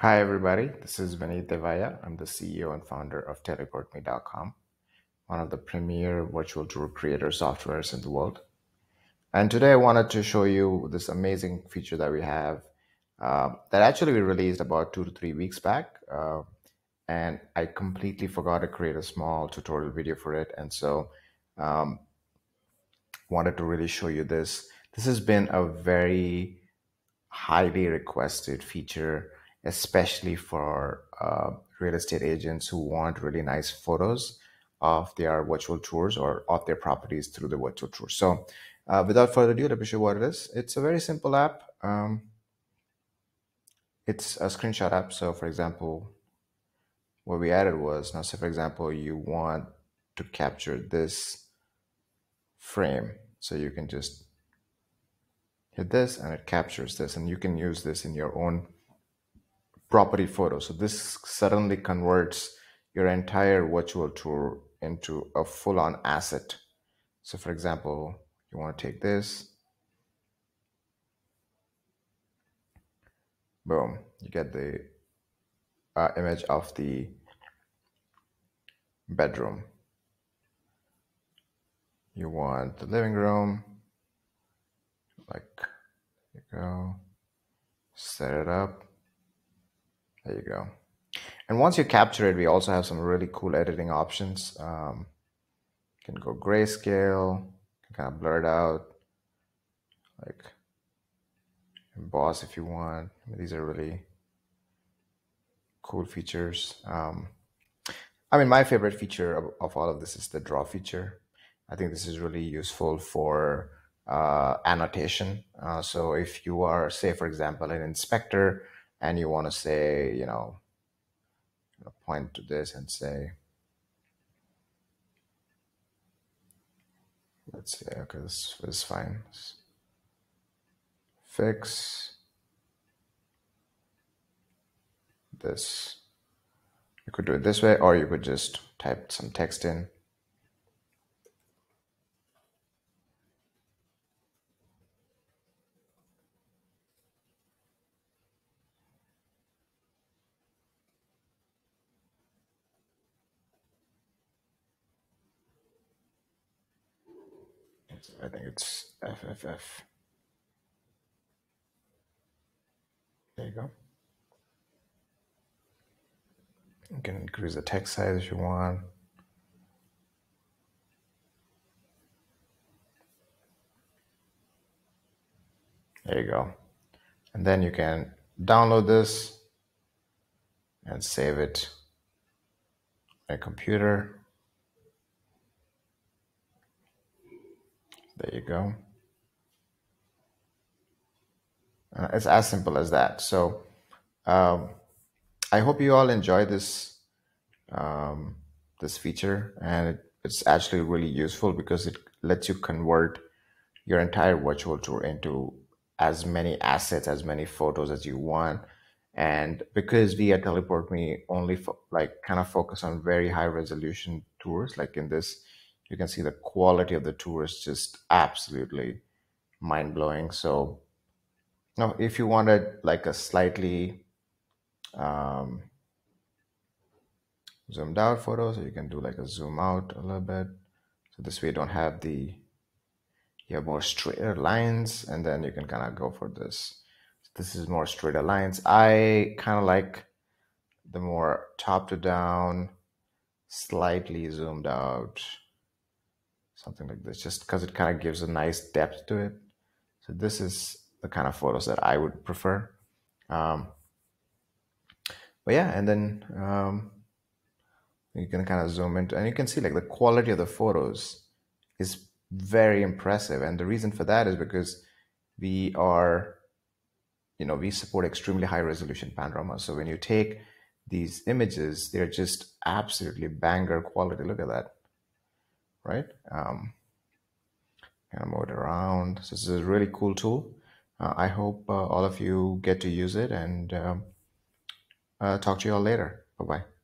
Hi, everybody. This is Vineet Devaiah. I'm the CEO and founder of TeliportMe.com, one of the premier virtual tour creator softwares in the world. And today I wanted to show you this amazing feature that we have uh, that actually we released about two to three weeks back. Uh, and I completely forgot to create a small tutorial video for it. And so um, wanted to really show you this. This has been a very highly requested feature, especially for uh, real estate agents who want really nice photos of their virtual tours or of their properties through the virtual tour. So uh, without further ado, let me show you what it is. It's a very simple app. Um, it's a screenshot app. So for example, what we added was, now say for example, you want to capture this frame. So you can just hit this and it captures this and you can use this in your own property photo. So this suddenly converts your entire virtual tour into a full-on asset. So for example, you want to take this, boom, you get the uh, image of the bedroom. You want the living room, like you go, set it up. There you go. And once you capture it, we also have some really cool editing options. Um, you can go grayscale, can kind of blur it out, like emboss if you want. These are really cool features. Um, I mean, my favorite feature of, of all of this is the draw feature. I think this is really useful for uh, annotation. Uh, so if you are, say, for example, an inspector and you want to say, you know, point to this and say, let's say, okay, this is fine. Fix this. You could do it this way, or you could just type some text in. I think it's FFF. There you go. You can increase the text size if you want. There you go. And then you can download this and save it on a computer. There you go. Uh, it's as simple as that. So um, I hope you all enjoy this um, this feature, and it, it's actually really useful because it lets you convert your entire virtual tour into as many assets, as many photos as you want. And because at TeliportMe only like kind of focus on very high resolution tours, like in this you can see the quality of the tour is just absolutely mind blowing. So now if you wanted like a slightly um, zoomed out photo, so you can do like a zoom out a little bit. So this way you don't have the, you have more straighter lines and then you can kind of go for this. This is more straighter lines. I kind of like the more top to down, slightly zoomed out something like this, just because it kind of gives a nice depth to it. So this is the kind of photos that I would prefer. Um, but yeah, and then um, you can kind of zoom into, and you can see like the quality of the photos is very impressive. And the reason for that is because we are, you know, we support extremely high resolution panorama. So when you take these images, they're just absolutely banger quality. Look at that right? Um, kind of move it around. So this is a really cool tool. Uh, I hope uh, all of you get to use it and um, uh, talk to you all later. Bye bye.